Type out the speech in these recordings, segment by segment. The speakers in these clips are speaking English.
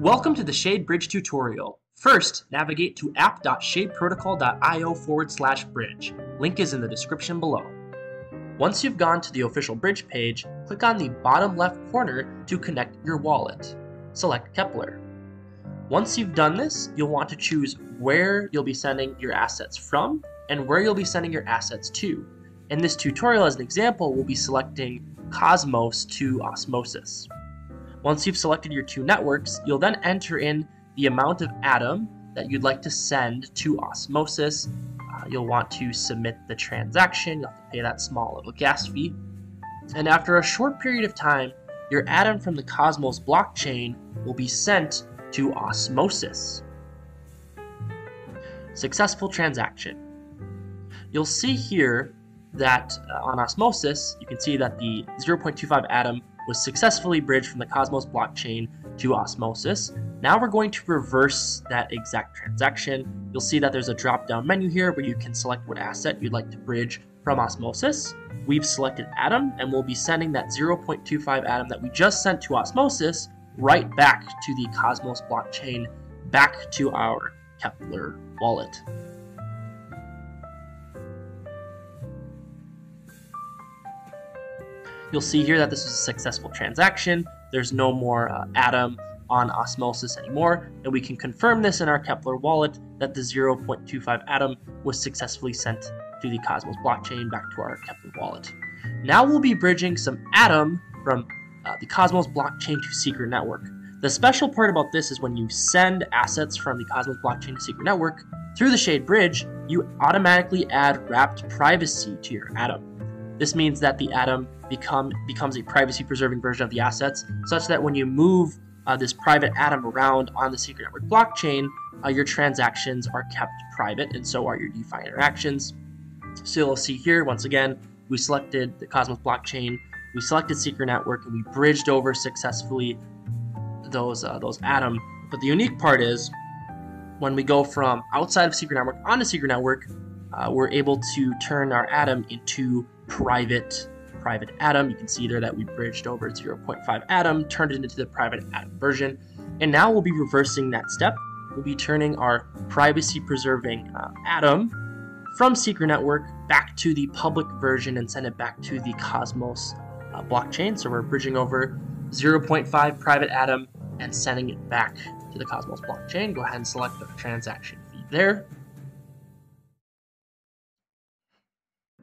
Welcome to the Shade Bridge tutorial. First, navigate to app.shadeprotocol.io forward slash bridge. Link is in the description below. Once you've gone to the official bridge page, click on the bottom left corner to connect your wallet. Select Keplr. Once you've done this, you'll want to choose where you'll be sending your assets from and where you'll be sending your assets to. In this tutorial, as an example, we'll be selecting Cosmos to Osmosis. Once you've selected your two networks, you'll then enter in the amount of Atom that you'd like to send to Osmosis. Uh, you'll want to submit the transaction, you'll have to pay that small little gas fee. And after a short period of time, your Atom from the Cosmos blockchain will be sent to Osmosis. Successful transaction. You'll see here that uh, on Osmosis, you can see that the 0.25 Atom was successfully bridged from the Cosmos blockchain to Osmosis. Now we're going to reverse that exact transaction. You'll see that there's a drop down menu here where you can select what asset you'd like to bridge from Osmosis. We've selected Atom and we'll be sending that 0.25 Atom that we just sent to Osmosis right back to the Cosmos blockchain, back to our Keplr wallet. You'll see here that this was a successful transaction. There's no more uh, Atom on Osmosis anymore, and we can confirm this in our Keplr wallet that the 0.25 Atom was successfully sent to the Cosmos blockchain back to our Keplr wallet. Now we'll be bridging some Atom from uh, the Cosmos blockchain to Secret Network. The special part about this is when you send assets from the Cosmos blockchain to Secret Network through the Shade Bridge, you automatically add wrapped privacy to your Atom. This means that the Atom become becomes a privacy preserving version of the assets, such that when you move uh, this private atom around on the secret network blockchain, uh, your transactions are kept private, and so are your DeFi interactions. So you'll see here, once again, we selected the Cosmos blockchain, we selected secret network, and we bridged over successfully those uh, those atom. But the unique part is when we go from outside of secret network onto secret network, uh, we're able to turn our atom into private private atom. You can see there that we bridged over 0.5 atom, turned it into the private atom version. And now we'll be reversing that step. We'll be turning our privacy preserving uh, atom from Secret Network back to the public version and send it back to the Cosmos uh, blockchain. So we're bridging over 0.5 private atom and sending it back to the Cosmos blockchain. Go ahead and select the transaction fee there.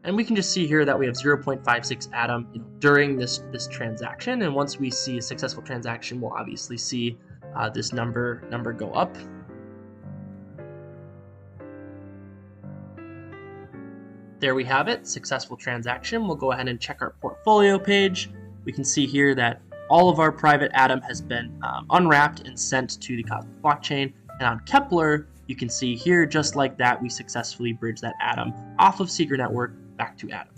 And we can just see here that we have 0.56 atom you know, during this, this transaction. And once we see a successful transaction, we'll obviously see uh, this number, number go up. There we have it, successful transaction. We'll go ahead and check our portfolio page. We can see here that all of our private atom has been um, unwrapped and sent to the Cosmos blockchain. And on Keplr, you can see here, just like that, we successfully bridged that atom off of Secret Network back to Atom.